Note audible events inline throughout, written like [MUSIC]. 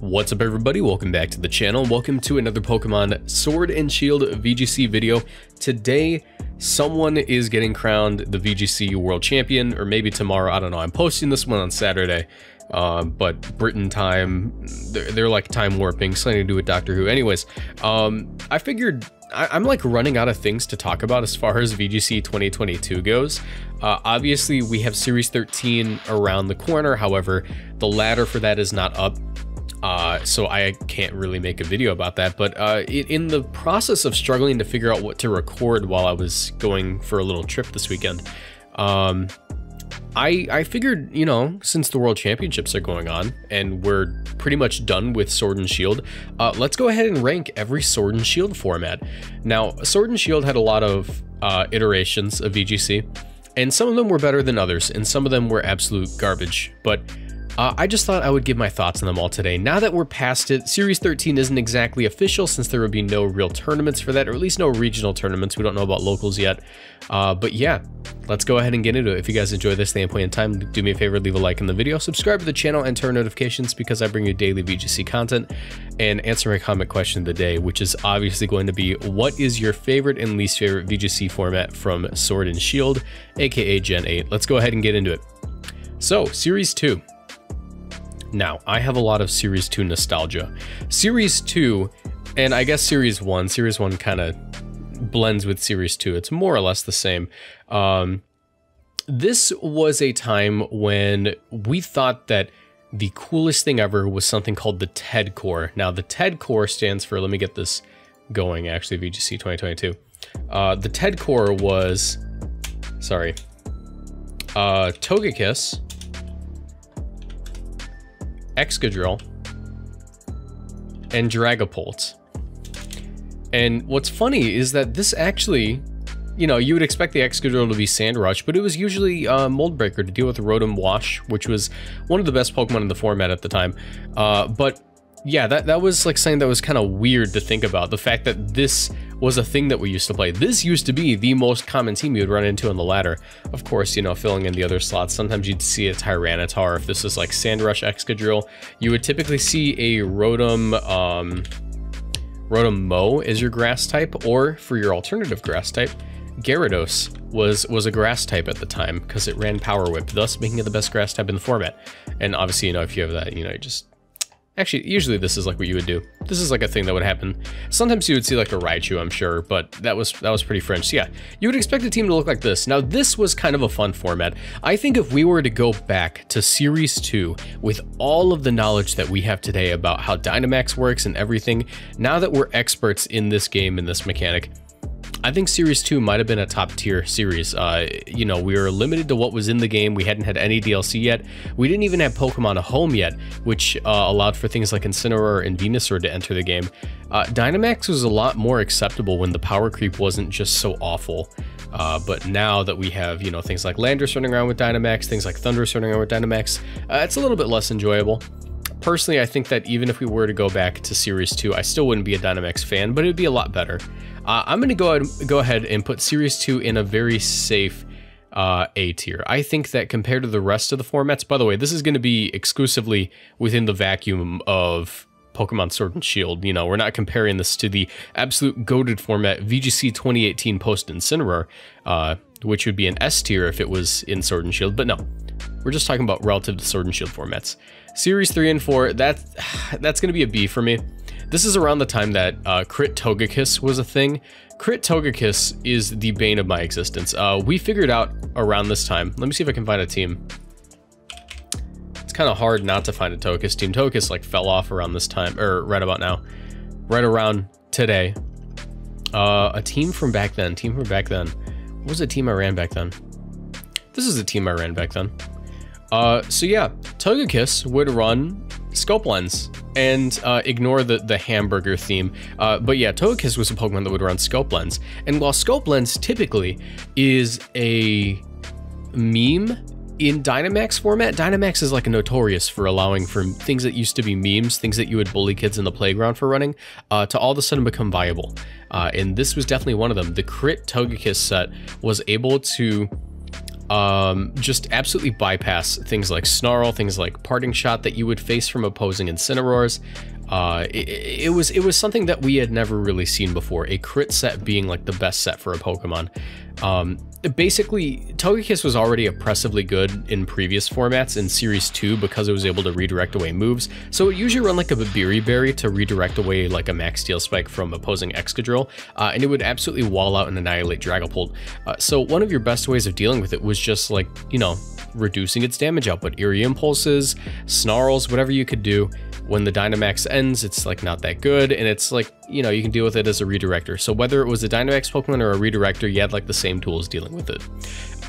What's up everybody, welcome back to the channel, welcome to another Pokemon Sword and Shield VGC video. Today, someone is getting crowned the VGC World Champion, or maybe tomorrow, I don't know, I'm posting this one on Saturday, uh, but Britain time, they're, they're, like time warping, something to do with Doctor Who. Anyways, um, I figured I, am like running out of things to talk about as far as VGC 2022 goes. Uh, obviously, we have Series 13 around the corner. However, the ladder for that is not up uh, so I can't really make a video about that. But uh, in the process of struggling to figure out what to record while I was going for a little trip this weekend, um, I, I figured, you know, since the World Championships are going on and we're pretty much done with Sword and Shield, uh, let's go ahead and rank every Sword and Shield format. Now, Sword and Shield had a lot of uh, iterations of VGC, and some of them were better than others, and some of them were absolute garbage. But uh, I just thought I would give my thoughts on them all today. Now that we're past it, Series 13 isn't exactly official since there would be no real tournaments for that, or at least no regional tournaments. We don't know about locals yet. Uh, but yeah, let's go ahead and get into it. If you guys enjoy this standpoint in time, do me a favor, leave a like in the video, subscribe to the channel, and turn notifications because I bring you daily VGC content and answer my comment question of the day, which is obviously going to be what is your favorite and least favorite VGC format from Sword and Shield, aka Gen 8. Let's go ahead and get into it. So, Series 2. Now, I have a lot of Series 2 nostalgia. Series 2, and I guess Series 1, Series 1 kind of blends with Series 2. It's more or less the same. Um, this was a time when we thought that the coolest thing ever was something called the TED Core. Now, the TED Core stands for, let me get this going actually, VGC 2022. Uh, the TED Core was, sorry, uh, Togekiss, Excadrill, and Dragapult. And what's funny is that this actually, you know, you would expect the Excadrill to be Sand Rush, but it was usually uh, Mold Breaker to deal with Rotom Wash, which was one of the best Pokemon in the format at the time. Uh, but yeah, that, that was like something that was kind of weird to think about. The fact that this was a thing that we used to play. This used to be the most common team you would run into on the ladder. Of course, you know, filling in the other slots, sometimes you'd see a Tyranitar. If this is like Sandrush Excadrill, you would typically see a Rotom, um, Rotom Mow is your grass type, or for your alternative grass type, Gyarados was was a grass type at the time because it ran Power Whip, thus making it the best grass type in the format. And obviously, you know, if you have that, you know, you just Actually, usually this is like what you would do. This is like a thing that would happen. Sometimes you would see like a Raichu, I'm sure, but that was that was pretty French. So yeah, you would expect a team to look like this. Now, this was kind of a fun format. I think if we were to go back to Series 2 with all of the knowledge that we have today about how Dynamax works and everything, now that we're experts in this game and this mechanic, I think Series 2 might have been a top tier series. Uh, you know, we were limited to what was in the game. We hadn't had any DLC yet. We didn't even have Pokemon Home yet, which uh, allowed for things like Incineroar and Venusaur to enter the game. Uh, Dynamax was a lot more acceptable when the power creep wasn't just so awful. Uh, but now that we have, you know, things like Landorus running around with Dynamax, things like Thundurus running around with Dynamax, uh, it's a little bit less enjoyable. Personally, I think that even if we were to go back to Series 2, I still wouldn't be a Dynamax fan, but it would be a lot better. Uh, I'm going to go ahead, go ahead and put Series 2 in a very safe uh, A tier. I think that compared to the rest of the formats, by the way, this is going to be exclusively within the vacuum of Pokemon Sword and Shield. You know, we're not comparing this to the absolute goaded format VGC 2018 post Incineroar, uh, which would be an S tier if it was in Sword and Shield, but no. We're just talking about relative to Sword and Shield formats. Series 3 and 4, that, that's going to be a B for me. This is around the time that uh, Crit Togekiss was a thing. Crit Togekiss is the bane of my existence. Uh, we figured out around this time. Let me see if I can find a team. It's kind of hard not to find a Togekiss team. Togekiss like fell off around this time, or right about now. Right around today. Uh, a team from back then. Team from back then. What was the team I ran back then? This is the team I ran back then. Uh, so yeah, Togekiss would run Scope Lens and uh, ignore the, the hamburger theme. Uh, but yeah, Togekiss was a Pokemon that would run Scope Lens. And while Scope Lens typically is a meme in Dynamax format, Dynamax is like notorious for allowing for things that used to be memes, things that you would bully kids in the playground for running, uh, to all of a sudden become viable. Uh, and this was definitely one of them. The Crit Togekiss set was able to um, just absolutely bypass things like Snarl, things like Parting Shot that you would face from opposing Incineroars. Uh, it, it, was it was something that we had never really seen before. A crit set being like the best set for a Pokemon. Um, basically, Togekiss was already oppressively good in previous formats in Series 2 because it was able to redirect away moves. So it usually run like a Babiri Berry to redirect away like a Max Steel Spike from opposing Excadrill, uh, and it would absolutely wall out and annihilate Dragapult. Uh, so one of your best ways of dealing with it was just like, you know, reducing its damage output. Eerie Impulses, Snarls, whatever you could do. When the Dynamax ends, it's like not that good, and it's like, you know, you can deal with it as a redirector. So whether it was a Dynamax Pokemon or a redirector, you had like the same tools dealing with it.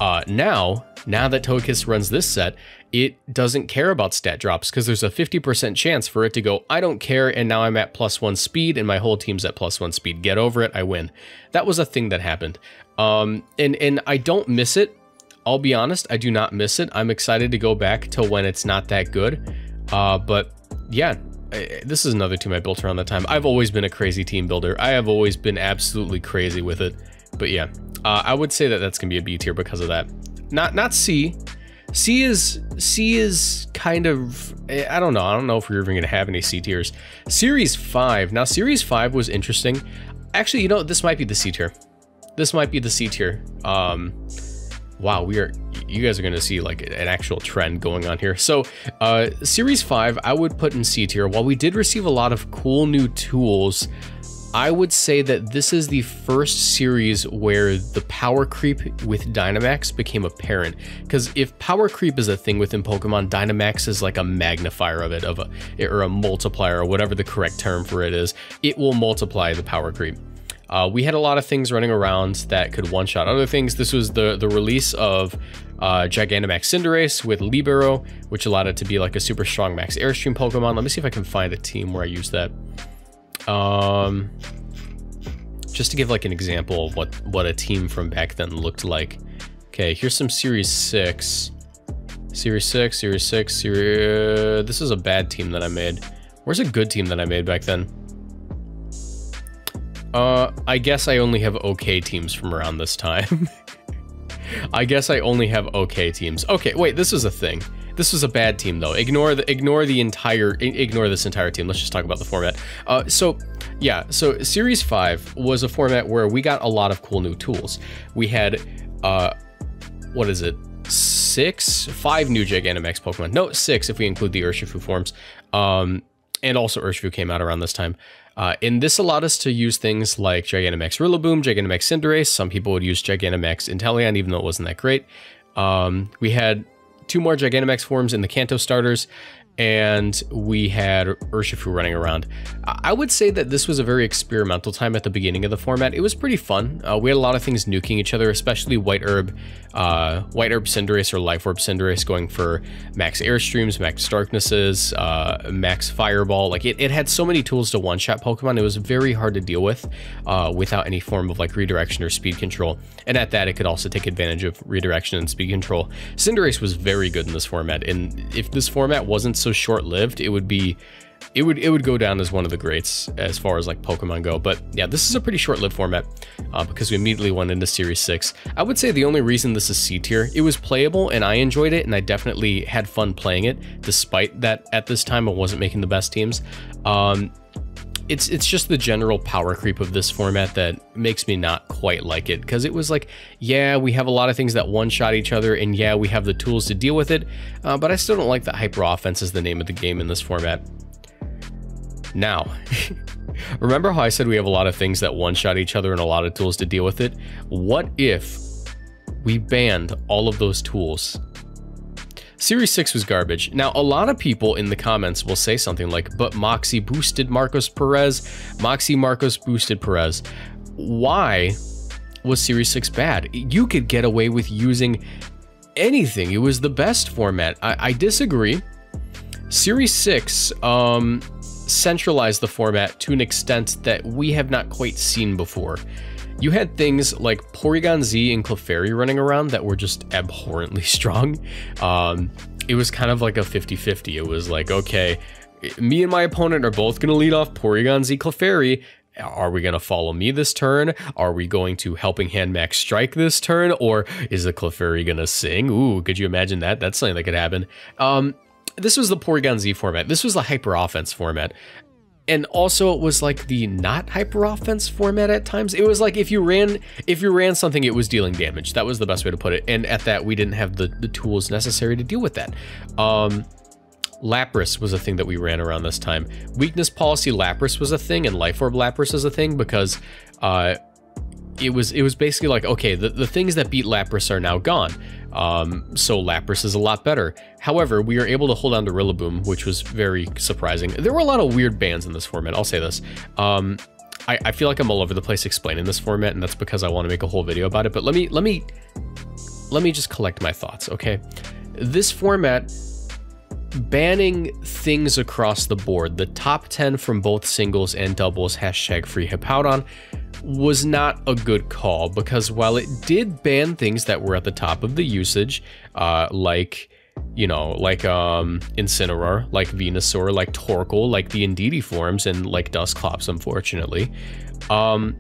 Uh, now, now that Togekiss runs this set, it doesn't care about stat drops because there's a 50% chance for it to go, I don't care, and now I'm at plus one speed and my whole team's at plus one speed. Get over it, I win. That was a thing that happened. Um, and, and I don't miss it I'll be honest, I do not miss it. I'm excited to go back to when it's not that good. Uh, but yeah, this is another team I built around that time. I've always been a crazy team builder. I have always been absolutely crazy with it. But yeah, uh, I would say that that's gonna be a B tier because of that. Not not C. C is C is kind of I don't know. I don't know if we're even gonna have any C tiers. Series five. Now Series five was interesting. Actually, you know this might be the C tier. This might be the C tier. Um, wow, we are, you guys are going to see like an actual trend going on here. So uh, Series 5, I would put in C tier. While we did receive a lot of cool new tools, I would say that this is the first series where the power creep with Dynamax became apparent. Because if power creep is a thing within Pokemon, Dynamax is like a magnifier of it, of a or a multiplier, or whatever the correct term for it is. It will multiply the power creep. Uh, we had a lot of things running around that could one-shot other things. This was the, the release of uh, Gigantamax Cinderace with Libero, which allowed it to be like a super strong Max Airstream Pokemon. Let me see if I can find a team where I use that. Um, just to give like an example of what, what a team from back then looked like. Okay, here's some Series 6. Series 6, Series 6, Series... Uh, this is a bad team that I made. Where's a good team that I made back then? Uh, I guess I only have okay teams from around this time. [LAUGHS] I guess I only have okay teams. Okay, wait, this is a thing. This was a bad team though. Ignore the ignore the entire ignore this entire team. Let's just talk about the format. Uh, so yeah, so Series Five was a format where we got a lot of cool new tools. We had uh, what is it? Six, five new Gigantamax Pokemon. No, six if we include the Urshifu forms. Um, and also Urshifu came out around this time. Uh, and this allowed us to use things like Gigantamax Rillaboom, Gigantamax Cinderace. Some people would use Gigantamax Inteleon, even though it wasn't that great. Um, we had two more Gigantamax forms in the Kanto starters, and we had Urshifu running around. I would say that this was a very experimental time at the beginning of the format. It was pretty fun. Uh, we had a lot of things nuking each other, especially White Herb, uh, White Herb Cinderace or Life Orb Cinderace going for max Airstreams, max Darknesses, uh, max Fireball. Like it, it had so many tools to one-shot Pokemon. It was very hard to deal with uh, without any form of like redirection or speed control. And at that, it could also take advantage of redirection and speed control. Cinderace was very good in this format. And if this format wasn't so short-lived, it would be it would it would go down as one of the greats as far as like Pokemon go. But yeah, this is a pretty short-lived format uh, because we immediately went into Series 6. I would say the only reason this is C tier, it was playable and I enjoyed it and I definitely had fun playing it, despite that at this time I wasn't making the best teams. Um, it's it's just the general power creep of this format that makes me not quite like it because it was like yeah we have a lot of things that one shot each other and yeah we have the tools to deal with it uh, but I still don't like that hyper offense is the name of the game in this format. Now, [LAUGHS] remember how I said we have a lot of things that one shot each other and a lot of tools to deal with it? What if we banned all of those tools Series 6 was garbage. Now, a lot of people in the comments will say something like, but Moxie boosted Marcos Perez, Moxie Marcos boosted Perez. Why was Series 6 bad? You could get away with using anything. It was the best format. I, I disagree. Series 6 um, centralized the format to an extent that we have not quite seen before. You had things like Porygon Z and Clefairy running around that were just abhorrently [LAUGHS] strong. Um, it was kind of like a 50-50. It was like, okay, me and my opponent are both going to lead off Porygon Z Clefairy, are we going to follow me this turn? Are we going to Helping Hand Max strike this turn? Or is the Clefairy going to sing? Ooh, could you imagine that? That's something that could happen. Um, this was the Porygon Z format. This was the hyper offense format and also it was like the not hyper offense format at times. It was like if you ran if you ran something, it was dealing damage. That was the best way to put it. And at that, we didn't have the the tools necessary to deal with that. Um, Lapras was a thing that we ran around this time. Weakness policy Lapras was a thing, and Life Orb Lapras is a thing because uh, it was it was basically like okay, the, the things that beat Lapras are now gone. Um, so Lapras is a lot better. However, we are able to hold on to Rillaboom, which was very surprising. There were a lot of weird bans in this format, I'll say this. Um, I, I feel like I'm all over the place explaining this format, and that's because I want to make a whole video about it, but let me, let me, let me just collect my thoughts, okay? This format banning things across the board, the top 10 from both singles and doubles, hashtag free Hippowdon, was not a good call because while it did ban things that were at the top of the usage, uh, like you know, like um, Incineroar, like Venusaur, like Torkoal, like the Indeedee forms, and like Dusclops, unfortunately. Um,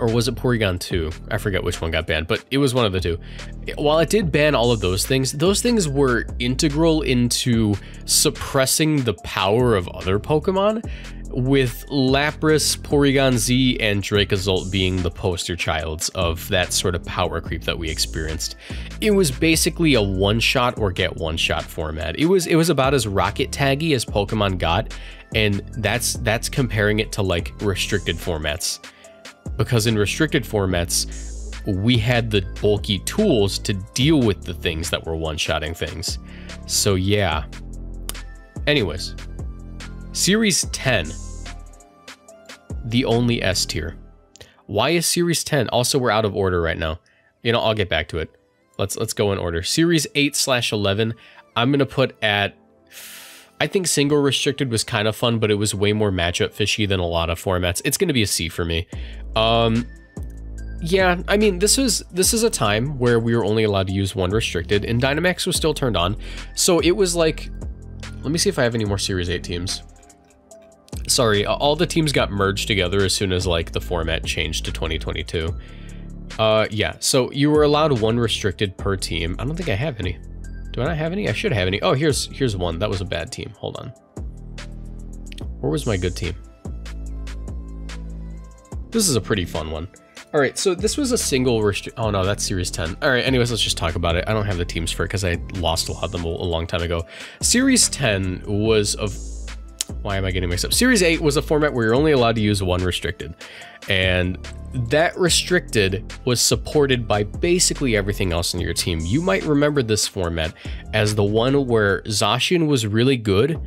or was it Porygon 2? I forget which one got banned, but it was one of the two. While it did ban all of those things, those things were integral into suppressing the power of other Pokemon with Lapras, Porygon Z, and Dracozolt being the poster childs of that sort of power creep that we experienced. It was basically a one-shot or get one-shot format. It was it was about as rocket taggy as Pokemon got, and that's that's comparing it to like restricted formats. Because in restricted formats, we had the bulky tools to deal with the things that were one-shotting things. So yeah. Anyways, Series 10, the only S tier. Why is Series 10? Also, we're out of order right now. You know, I'll get back to it. Let's let's go in order. Series 8 slash 11, I'm gonna put at. I think single restricted was kind of fun, but it was way more matchup fishy than a lot of formats. It's gonna be a C for me. Um, yeah, I mean, this is this is a time where we were only allowed to use one restricted, and Dynamax was still turned on, so it was like. Let me see if I have any more Series 8 teams sorry, all the teams got merged together as soon as like the format changed to 2022. Uh, yeah, so you were allowed one restricted per team. I don't think I have any. Do I not have any? I should have any. Oh, here's here's one. That was a bad team. Hold on. Where was my good team? This is a pretty fun one. All right, so this was a single restrict. Oh no, that's Series 10. All right, anyways, let's just talk about it. I don't have the teams for it because I lost a lot of them a long time ago. Series 10 was of why am I getting mixed up? Series 8 was a format where you're only allowed to use one restricted. And that restricted was supported by basically everything else in your team. You might remember this format as the one where Zacian was really good,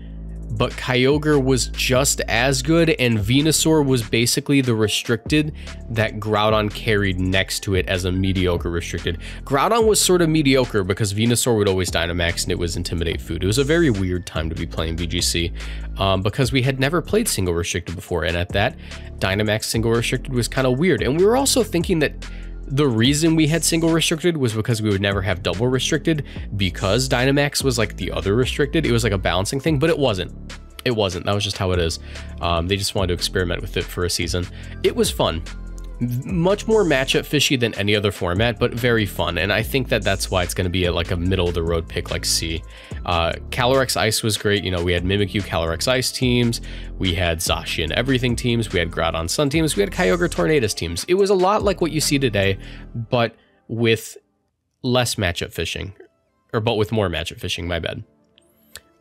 but Kyogre was just as good, and Venusaur was basically the restricted that Groudon carried next to it as a mediocre restricted. Groudon was sort of mediocre because Venusaur would always Dynamax and it was Intimidate Food. It was a very weird time to be playing VGC um, because we had never played single restricted before, and at that, Dynamax single restricted was kind of weird. And we were also thinking that the reason we had single restricted was because we would never have double restricted because Dynamax was like the other restricted. It was like a balancing thing, but it wasn't. It wasn't. That was just how it is. Um, they just wanted to experiment with it for a season. It was fun much more matchup fishy than any other format, but very fun. And I think that that's why it's going to be a, like a middle of the road pick like C. Uh, Calyrex Ice was great. You know, we had Mimikyu Calyrex Ice teams. We had Zacian Everything teams. We had Groudon Sun teams. We had Kyogre Tornadus teams. It was a lot like what you see today, but with less matchup fishing. Or, but with more matchup fishing, my bad.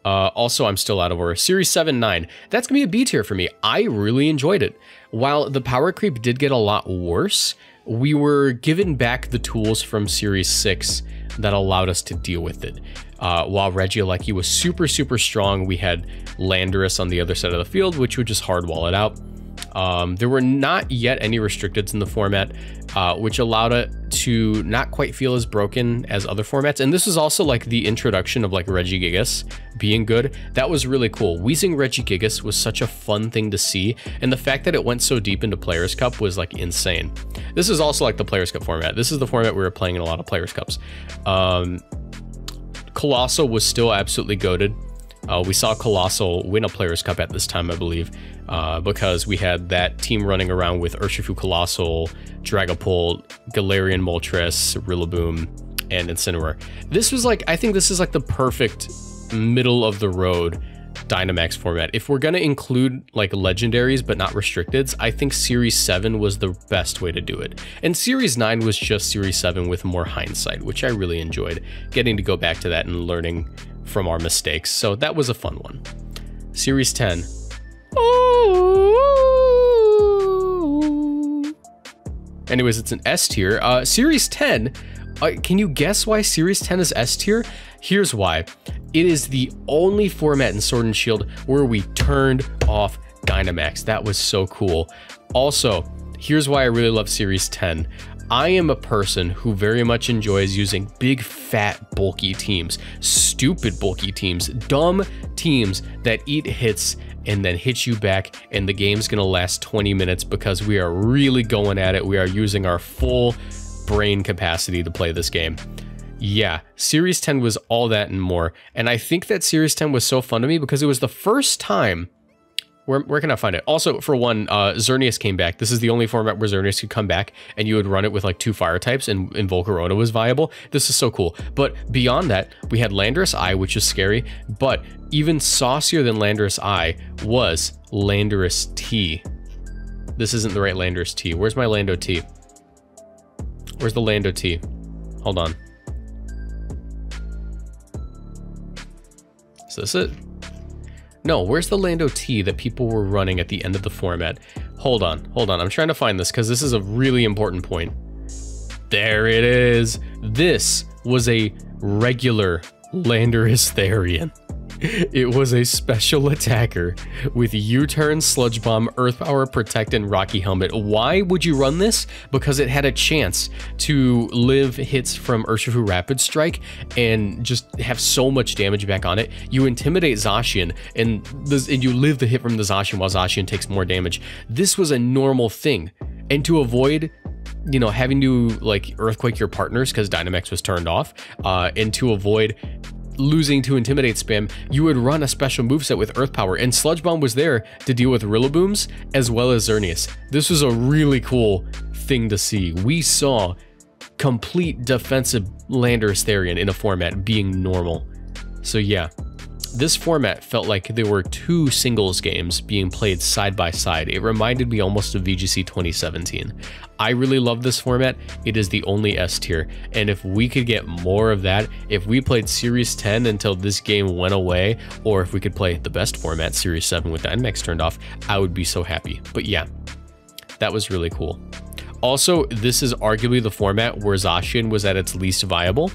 Uh, also, I'm still out of order. Series 7 9. That's going to be a B tier for me. I really enjoyed it. While the power creep did get a lot worse, we were given back the tools from Series 6 that allowed us to deal with it. Uh, while Regieleki was super, super strong, we had Landorus on the other side of the field, which would just hardwall it out. Um, there were not yet any restricteds in the format, uh, which allowed it to not quite feel as broken as other formats. And this is also like the introduction of like Regigigas being good. That was really cool. Weezing Regigigas was such a fun thing to see. And the fact that it went so deep into Players Cup was like insane. This is also like the Players Cup format. This is the format we were playing in a lot of Players Cups. Um, Coalossal was still absolutely goaded. Uh, we saw Coalossal win a Players' Cup at this time, I believe, uh, because we had that team running around with Urshifu Coalossal, Dragapult, Galarian Moltres, Rillaboom, and Incineroar. This was like, I think this is like the perfect middle of the road Dynamax format. If we're going to include like legendaries but not restricteds, I think Series 7 was the best way to do it. And Series 9 was just Series 7 with more hindsight, which I really enjoyed getting to go back to that and learning from our mistakes. So that was a fun one. Series 10. Anyways, it's an S tier. Uh, Series 10. Uh, can you guess why Series 10 is S tier? Here's why. It is the only format in Sword and Shield where we turned off Dynamax. That was so cool. Also, here's why I really love Series 10. I am a person who very much enjoys using big, fat, bulky teams, stupid, bulky teams, dumb teams that eat hits and then hit you back, and the game's gonna last 20 minutes because we are really going at it. We are using our full brain capacity to play this game. Yeah, Series 10 was all that and more. And I think that Series 10 was so fun to me because it was the first time. Where, where can I find it? Also, for one, uh, Xerneas came back. This is the only format where Xerneas could come back and you would run it with like two fire types and, and Volcarona was viable. This is so cool. But beyond that, we had Landorus I, which is scary. But even saucier than Landorus I was Landorus T. This isn't the right Landorus T. Where's my Lando T? Where's the Lando T? Hold on. Is this it? No, where's the Lando T that people were running at the end of the format? Hold on, hold on. I'm trying to find this because this is a really important point. There it is. This was a regular Landorus Therian. [LAUGHS] It was a special attacker with U-turn, Sludge Bomb, Earth Power, Protect, and Rocky Helmet. Why would you run this? Because it had a chance to live hits from Urshifu Rapid Strike and just have so much damage back on it. You intimidate Zacian and, and you live the hit from the Zacian while Zacian takes more damage. This was a normal thing. And to avoid you know, having to like earthquake your partners because Dynamax was turned off, uh, and to avoid losing to Intimidate spam, you would run a special moveset with Earth Power, and Sludge Bomb was there to deal with Rillabooms as well as Xerneas. This was a really cool thing to see. We saw complete defensive Landorus Therian in a format being normal. So yeah, this format felt like there were two singles games being played side by side. It reminded me almost of VGC 2017. I really love this format. It is the only S tier. And if we could get more of that, if we played Series 10 until this game went away, or if we could play the best format, Series 7 with Dynamax turned off, I would be so happy. But yeah, that was really cool. Also, this is arguably the format where Zacian was at its least viable.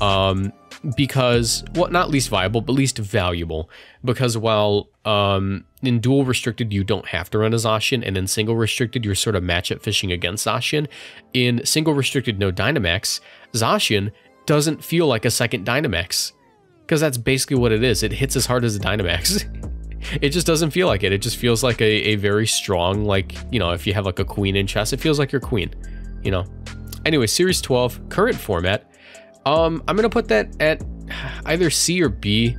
Um, because, well, not least viable, but least valuable. Because while um, in dual restricted, you don't have to run a Zacian, and in single restricted, you're sort of matchup fishing against Zacian. In single restricted, no Dynamax, Zacian doesn't feel like a second Dynamax. Because that's basically what it is. It hits as hard as a Dynamax. [LAUGHS] it just doesn't feel like it. It just feels like a, a very strong, like, you know, if you have like a queen in chess, it feels like your queen, you know. Anyway, Series 12, current format, um, I'm gonna put that at either C or B.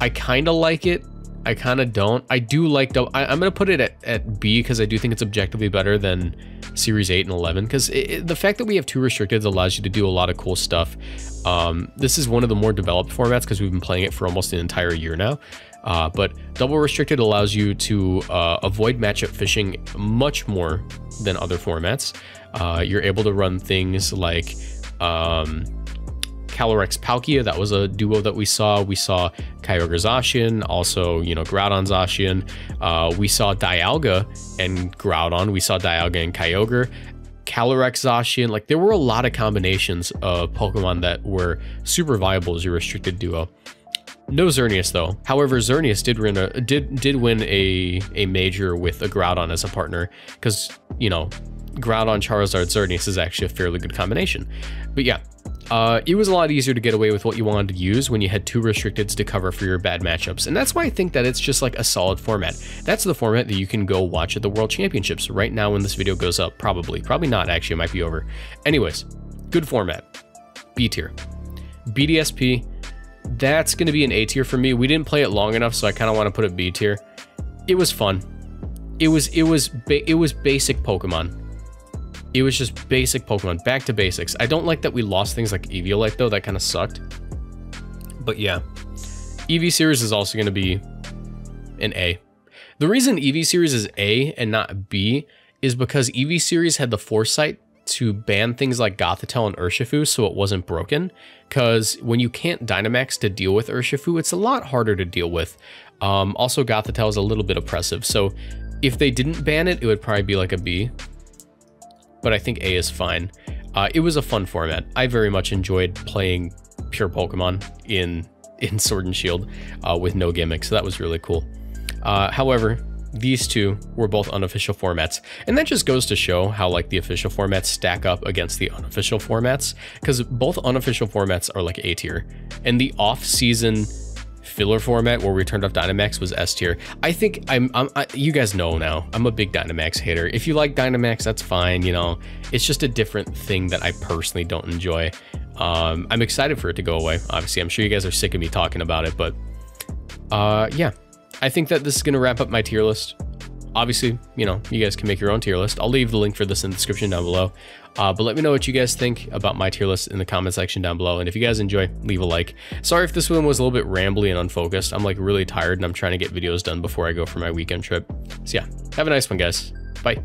I kind of like it. I kind of don't. I do like. The. I, am gonna put it at, at B because I do think it's objectively better than Series 8 and 11. Because the fact that we have two restricted allows you to do a lot of cool stuff. Um, this is one of the more developed formats because we've been playing it for almost an entire year now. Uh, but double restricted allows you to uh, avoid matchup fishing much more than other formats. Uh, you're able to run things like um, Calyrex Palkia, that was a duo that we saw. We saw Kyogre Zacian, also, you know, Groudon Zacian. Uh, we saw Dialga and Groudon. We saw Dialga and Kyogre. Calyrex Zacian, like there were a lot of combinations of Pokemon that were super viable as a restricted duo. No Xerneas though. However, Xerneas did win a did did win a a major with a Groudon as a partner because you know Groudon Charizard Xerneas is actually a fairly good combination. But yeah, uh, it was a lot easier to get away with what you wanted to use when you had two restricteds to cover for your bad matchups, and that's why I think that it's just like a solid format. That's the format that you can go watch at the World Championships right now when this video goes up, probably. Probably not, actually, it might be over. Anyways, good format. B tier. BDSP, that's going to be an A tier for me. We didn't play it long enough, so I kind of want to put it B tier. It was fun. It was it was it was basic Pokemon. It was just basic Pokemon, back to basics. I don't like that we lost things like Eviolite though. That kind of sucked. But yeah, EV series is also going to be an A. The reason EV series is A and not B is because EV series had the foresight to ban things like Gothitelle and Urshifu so it wasn't broken. Because when you can't Dynamax to deal with Urshifu, it's a lot harder to deal with. Um, also, Gothitelle is a little bit oppressive. So if they didn't ban it, it would probably be like a B. But I think A is fine. Uh, it was a fun format. I very much enjoyed playing pure Pokemon in [LAUGHS] in Sword and Shield uh, with no gimmicks. So that was really cool. Uh, however, these two were both unofficial formats. And that just goes to show how like the official formats stack up against the unofficial formats because both unofficial formats are like A tier. And the off-season filler format where we turned off Dynamax was S tier. I think I'm, I'm I, you guys know now, I'm a big Dynamax hater. If you like Dynamax, that's fine, you know. It's just a different thing that I personally don't enjoy. Um, I'm excited for it to go away. Obviously, I'm sure you guys are sick of me talking about it, but uh, yeah, I think that this is going to wrap up my tier list. Obviously, you know, you guys can make your own tier list. I'll leave the link for this in the description down below. Uh, but let me know what you guys think about my tier list in the comment section down below. And if you guys enjoy, leave a like. Sorry if this one was a little bit rambly and unfocused. I'm like really tired and I'm trying to get videos done before I go for my weekend trip. So yeah, have a nice one, guys. Bye.